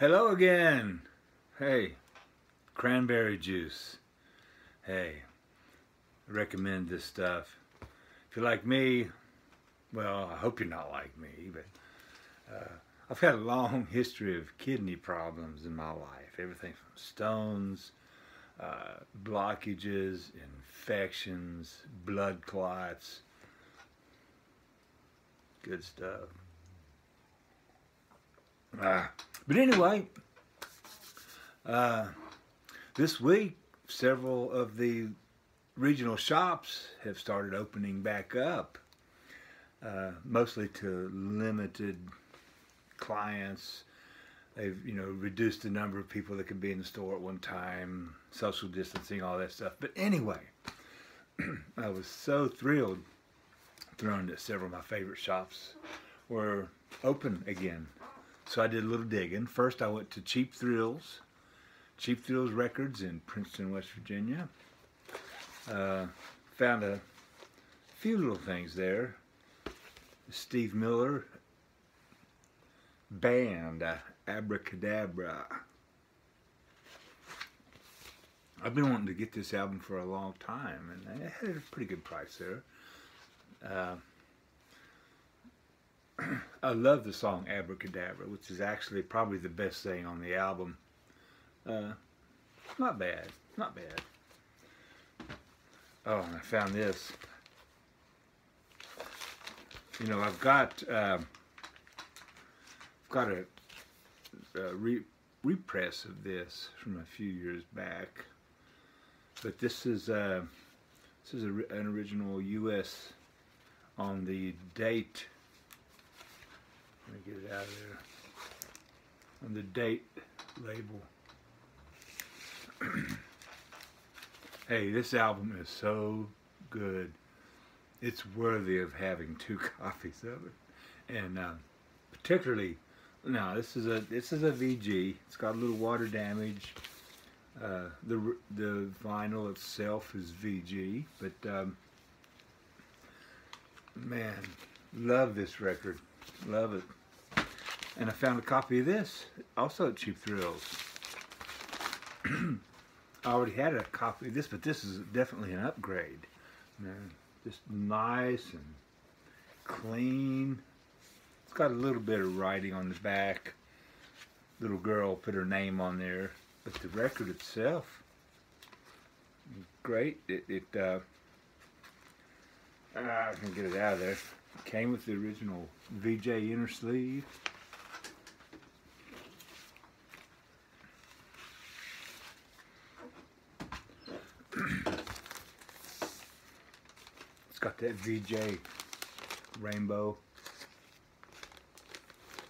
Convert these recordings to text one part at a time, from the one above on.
Hello again. Hey, cranberry juice. Hey, I recommend this stuff. If you're like me, well, I hope you're not like me, but uh, I've had a long history of kidney problems in my life. Everything from stones, uh, blockages, infections, blood clots. Good stuff. Ah, but anyway, uh, this week several of the regional shops have started opening back up, uh, mostly to limited clients. They've you know reduced the number of people that can be in the store at one time, social distancing, all that stuff. But anyway, I was so thrilled, thrown that several of my favorite shops were open again. So I did a little digging. First, I went to Cheap Thrills, Cheap Thrills Records in Princeton, West Virginia. Uh, found a few little things there. Steve Miller Band, uh, Abracadabra. I've been wanting to get this album for a long time, and it had a pretty good price there. Uh, I love the song Abracadabra, which is actually probably the best thing on the album. Uh, not bad, not bad. Oh, and I found this. You know, I've got uh, I've got a, a re repress of this from a few years back, but this is uh, this is a, an original U.S. on the date let me get it out of there. On the date label. hey, this album is so good. It's worthy of having two copies of it. And uh, particularly, now this is a this is a VG. It's got a little water damage. Uh, the the vinyl itself is VG, but um, man, love this record, love it. And I found a copy of this, also at Cheap Thrills. I already had a copy of this, but this is definitely an upgrade. Man, just nice and clean. It's got a little bit of writing on the back. Little girl put her name on there, but the record itself, great. It, it uh, I can get it out of there. Came with the original VJ inner sleeve. got that VJ rainbow.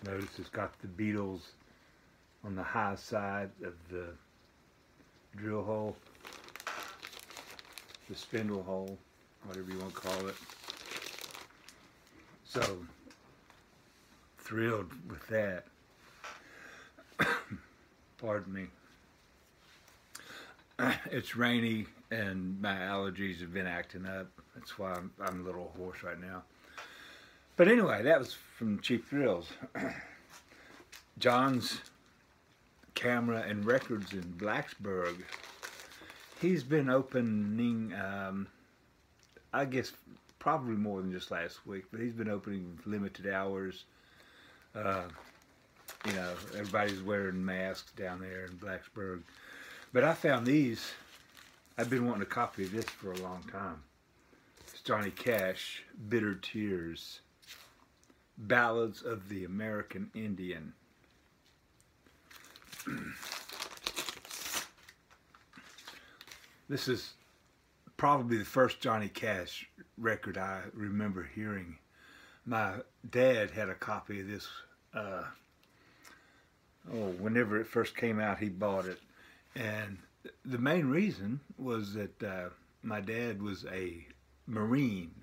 Notice it's got the Beatles on the high side of the drill hole, the spindle hole, whatever you want to call it. So, thrilled with that. Pardon me. It's rainy and my allergies have been acting up. That's why I'm, I'm a little hoarse right now. But anyway, that was from Cheap Thrills. John's Camera and Records in Blacksburg. He's been opening, um, I guess, probably more than just last week, but he's been opening limited hours. Uh, you know, everybody's wearing masks down there in Blacksburg. But I found these I've been wanting a copy of this for a long time. It's Johnny Cash, Bitter Tears, Ballads of the American Indian. this is probably the first Johnny Cash record I remember hearing. My dad had a copy of this. Uh, oh, whenever it first came out, he bought it. And the main reason was that uh, my dad was a Marine.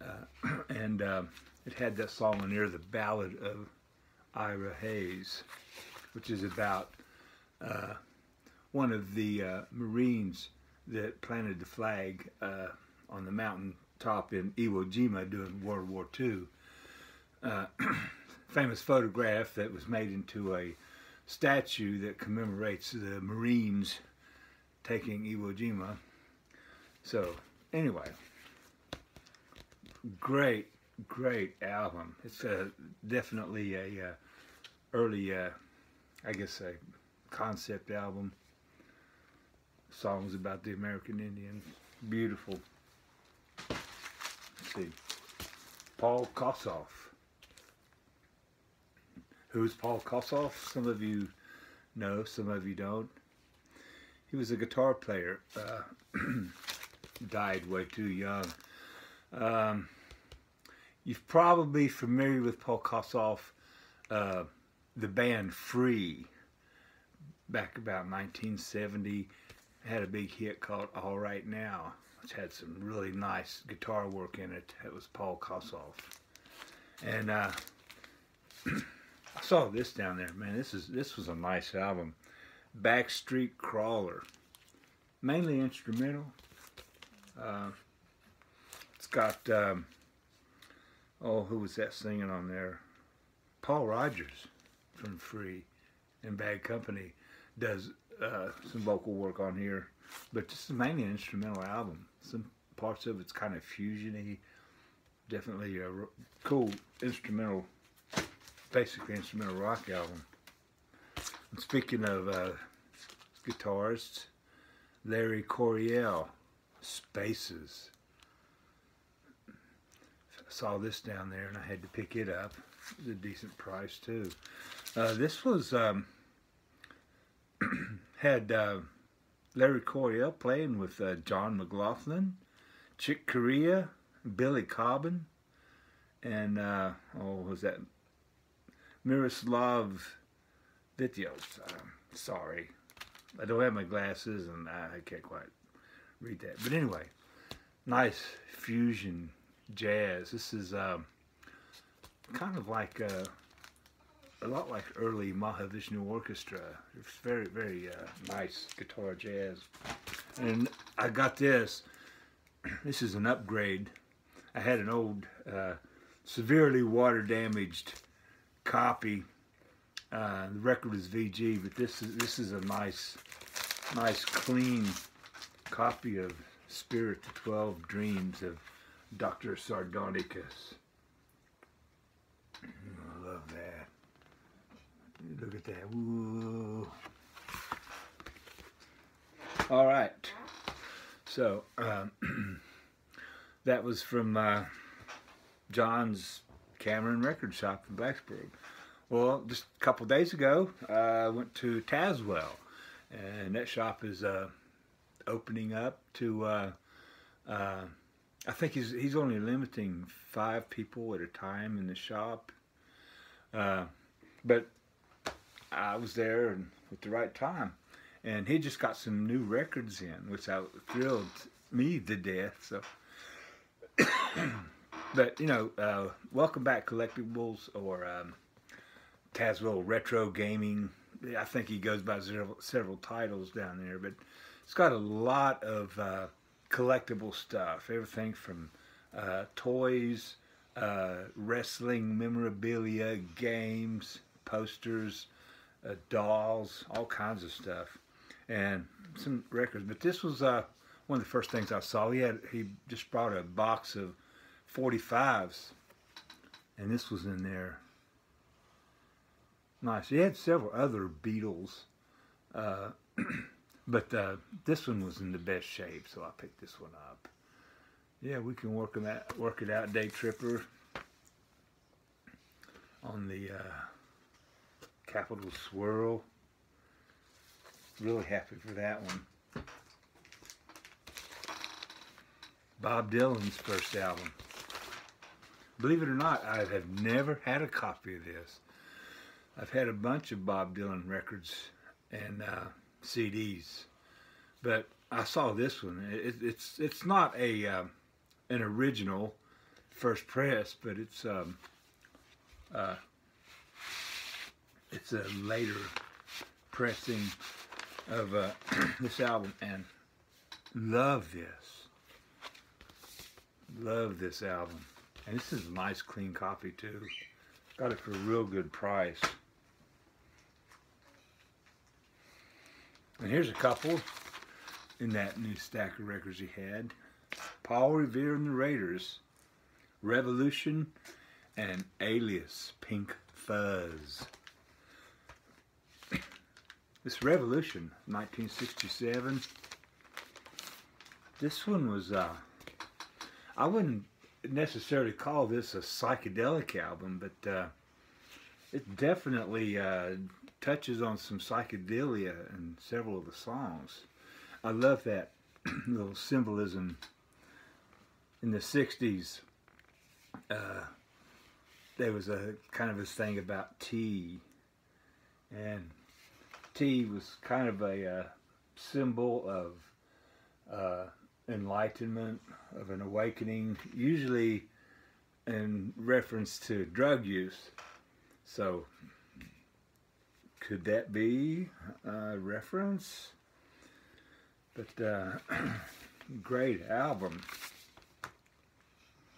Uh, and uh, it had that song on there, The Ballad of Ira Hayes, which is about uh, one of the uh, Marines that planted the flag uh, on the mountain top in Iwo Jima during World War II. famous photograph that was made into a statue that commemorates the Marines taking Iwo Jima. So, anyway, great, great album. It's uh, definitely a uh, early, uh, I guess, a concept album. Songs about the American Indians. Beautiful. Let's see. Paul Kossoff. Who's Paul Kossoff? Some of you know, some of you don't. He was a guitar player. Uh, died way too young. Um, you're probably familiar with Paul Kossoff, uh, the band Free, back about 1970, had a big hit called All Right Now, which had some really nice guitar work in it. It was Paul Kossoff. And uh, I saw this down there, man. This is this was a nice album. Backstreet Crawler, mainly instrumental. Uh, it's got um, oh, who was that singing on there? Paul Rodgers from Free and Bad Company does uh, some vocal work on here, but this is mainly an instrumental album. Some parts of it's kind of fusiony, definitely a cool instrumental, basically instrumental rock album. And speaking of uh, guitarists, Larry Coryell, Spaces. saw this down there and I had to pick it up. It was a decent price too. Uh, this was um, had uh, Larry Coryell playing with uh, John McLaughlin, Chick Corea, Billy Cobham, and uh, oh, was that Miroslav Vitous? Uh, sorry, I don't have my glasses and I can't quite read that. But anyway, nice fusion jazz. This is um, kind of like uh, a lot like early Mahavishnu Orchestra. It's very, very uh, nice guitar jazz. And I got this. This is an upgrade. I had an old, uh, severely water damaged copy. Uh, the record is VG, but this is this is a nice, nice clean copy of Spirit to Twelve Dreams of Dr. Sardonicus. I love that. Look at that. Woo. All right. So, um, that was from uh, John's Camera and Record Shop in Blacksburg. Well, just a couple days ago, uh, I went to Tazewell, and that shop is uh, opening up to. Uh, uh, I think he's he's only limiting five people at a time in the shop, uh, but I was there at the right time, and he just got some new records in, which I thrilled me to death. So, but you know, uh, welcome back collectibles or um, Tazewell Retro Gaming. I think he goes by several, several titles down there, but it's got a lot of uh, collectible stuff. Everything from uh, toys, uh, wrestling memorabilia, games, posters, uh, dolls, all kinds of stuff, and some records. But this was uh, one of the first things I saw. He had he just brought a box of 45s, and this was in there. Nice. He had several other Beatles, uh, but uh, this one was in the best shape, so I picked this one up. Yeah, we can work that work it out, Day Tripper, on the. Uh, Capitol Swirl. Really happy for that one. Bob Dylan's first album. Believe it or not, I have never had a copy of this. I've had a bunch of Bob Dylan records and uh, CDs, but I saw this one. It, it's it's not a uh, an original first press, but it's um, uh, it's a later pressing of uh, this album and love this love this album and this is nice clean coffee too Got it for a real good price. And here's a couple in that new stack of records he had. Paul Revere and the Raiders, Revolution, and Alias, Pink Fuzz. This Revolution, 1967. This one was, uh, I wouldn't necessarily call this a psychedelic album, but uh, it definitely uh, touches on some psychedelia in several of the songs. I love that little symbolism in the 60s. Uh, there was a kind of this thing about tea, and tea was kind of a uh, symbol of uh, enlightenment, of an awakening, usually in reference to drug use. So, could that be a reference? But, uh, great album.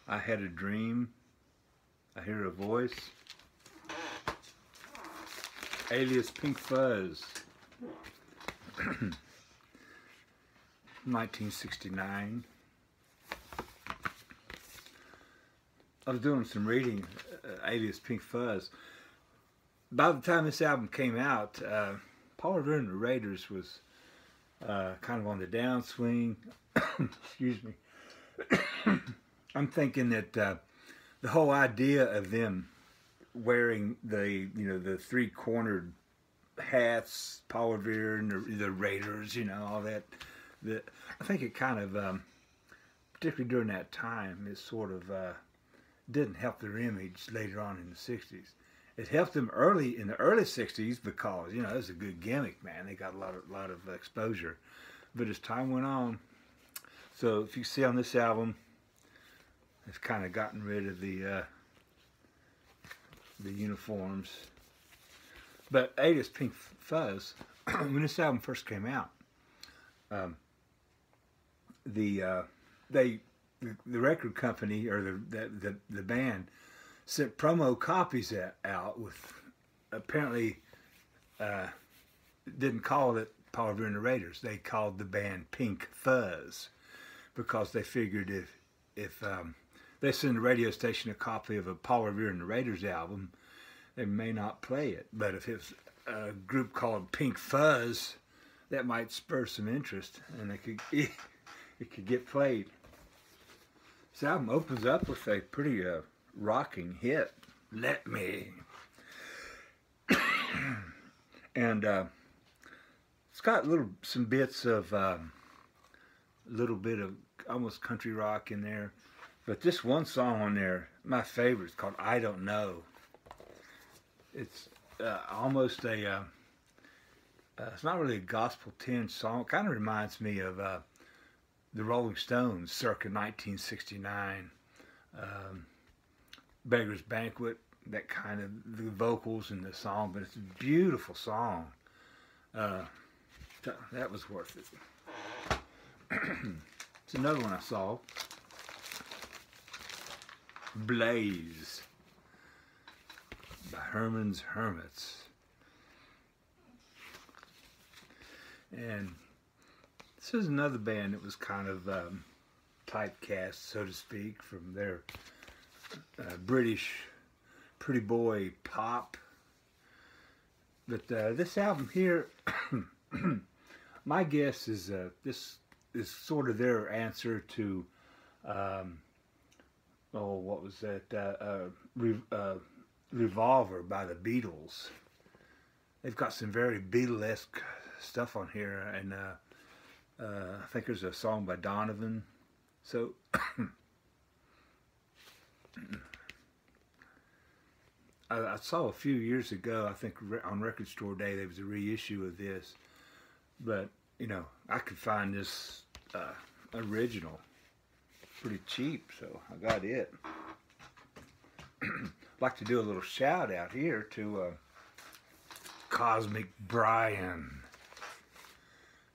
I had a dream. I hear a voice. Alias Pink Fuzz. 1969. I was doing some reading, uh, Alias Pink Fuzz. By the time this album came out, uh, Paul Revere and the Raiders was uh, kind of on the downswing. Excuse me. I'm thinking that uh, the whole idea of them wearing the you know the three cornered hats, Paul Revere and the, the Raiders, you know all that that I think it kind of, um, particularly during that time, it sort of uh, didn't help their image later on in the 60s. It helped them early in the early 60s because, you know, it was a good gimmick, man. They got a lot of, lot of exposure. But as time went on, so if you see on this album, it's kind of gotten rid of the uh, the uniforms. But Alias Pink Fuzz, when this album first came out, um, the uh, they the record company or the, the the, the band sent promo copies out with apparently uh, didn't call it Paul Revere and the Raiders. They called the band Pink Fuzz because they figured if if um, they send a radio station a copy of a Paul Revere and the Raiders album, they may not play it. But if it's a group called Pink Fuzz, that might spur some interest, and it could it could get played. This album opens up with a pretty uh, rocking hit, "Let Me," and uh, it's got little some bits of a um, little bit of almost country rock in there. But this one song on there, my favorite, is called "I Don't Know." It's uh, almost a uh, uh, it's not really a gospel tinged song. It kind of reminds me of uh, the Rolling Stones circa 1969. Um, Beggar's Banquet, that kind of the vocals in the song, but it's a beautiful song. Uh, that was worth it. it's another one I saw. Blaze by Herman's Hermits. And this is another band that was kind of um, typecast, so to speak, from their uh, British pretty boy pop. But uh, this album here, my guess is uh, this is sort of their answer to, um, oh, what was that? Uh, uh, Re uh, Revolver by the Beatles. They've got some very Beatlesque stuff on here, and uh, I think there's a song by Donovan. So I, I, saw a few years ago. I think on Record Store Day there was a reissue of this, but you know I could find this uh, original pretty cheap, so I got it. like to do a little shout out here to uh, Cosmic Brian.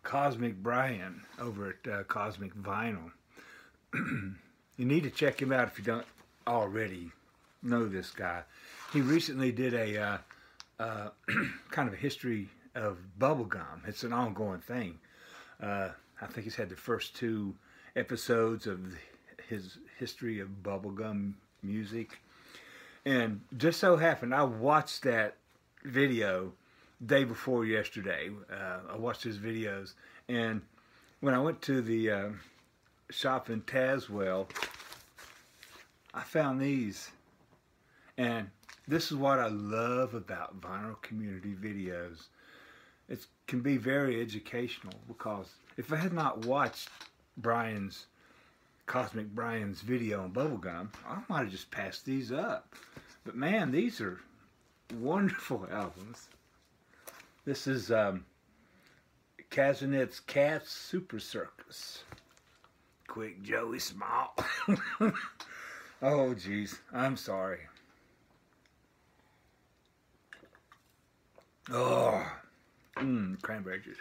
Cosmic Brian over at uh, Cosmic Vinyl. you need to check him out if you don't already. know this guy. He recently did a uh, uh, kind of a history of bubblegum. It's an ongoing thing. Uh, I think he's had the first two episodes of his history of bubblegum music. And just so happened, I watched that video day before yesterday. Uh, I watched his videos. And when I went to the uh, shop in Tazewell, I found these. And this is what I love about vinyl community videos. It can be very educational because if I had not watched Brian's Cosmic Brian's video on bubblegum, I might have just passed these up. But man, these are wonderful albums. This is um, Katz Super Cirkus. Quick Joey Small. oh, jeez. I'm sorry. Oh, mm, cranberry juice.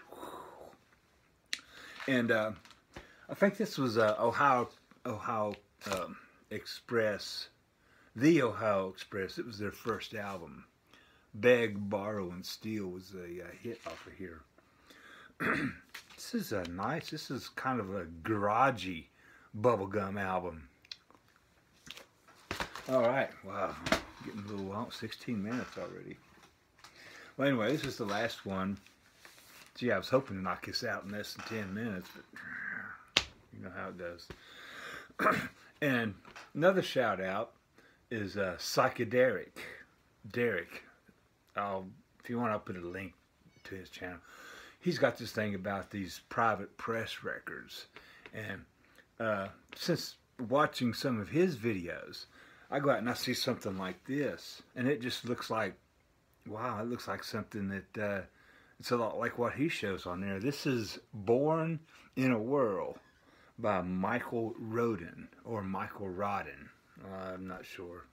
And uh, I think this was uh, Ohio Ohio um, Express, the Ohio Express. It was their first album. Beg, Borrow, and Steal was a uh, hit off of here. this is a nice. This is kind of a garagey bubblegum album. All right. Wow. Getting a little long. 16 minutes already. Well, anyway, this is the last one. Gee, I was hoping to knock this out in less than 10 minutes, but you know how it does. and another shout out is uh, Psychedelic. Derek. I'll, if you want, I'll put a link to his channel. He's got this thing about these private press records. And uh, since watching some of his videos, I go out and I see something like this. And it just looks like wow, it looks like something that uh, it's a lot like what he shows on there. This is Born in a Whirl by Michael Roden or Michael Rodden. Uh, I'm not sure.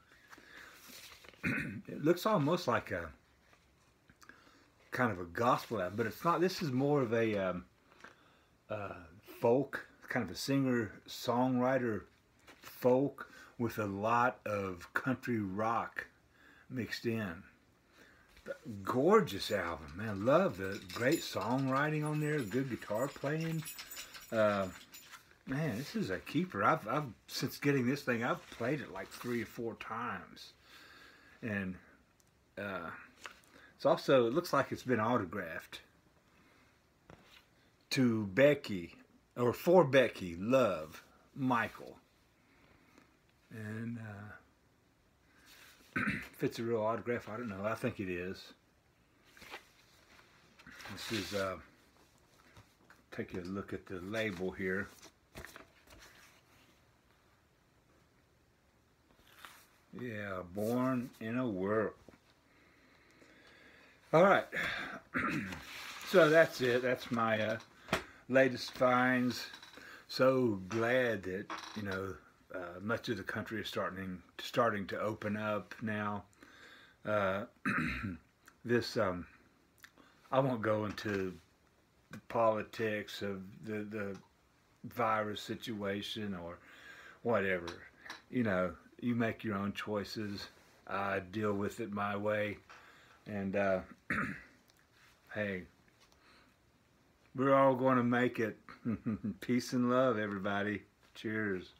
it looks almost like a kind of a gospel album, but it's not. This is more of a um, uh, folk, kind of a singer songwriter folk with a lot of country rock mixed in gorgeous album, man. Love the great songwriting on there, good guitar playing. Uh, man, this is a keeper. I've, I've since getting this thing, I've played it like three or four times, and uh, it's also it looks like it's been autographed to Becky or for Becky Love Michael, and. Uh, if it's a real autograph, I don't know. I think it is. This is, uh, take a look at the label here. Yeah, Born in a Whirl. All right. so that's it. That's my uh, latest finds. So glad that, you know, uh, much of the country is starting starting to open up now. Uh, this um, I won't go into the politics of the the virus situation or whatever. You know, you make your own choices. I deal with it my way, and uh, hey, we're all going to make it. Peace and love, everybody. Cheers.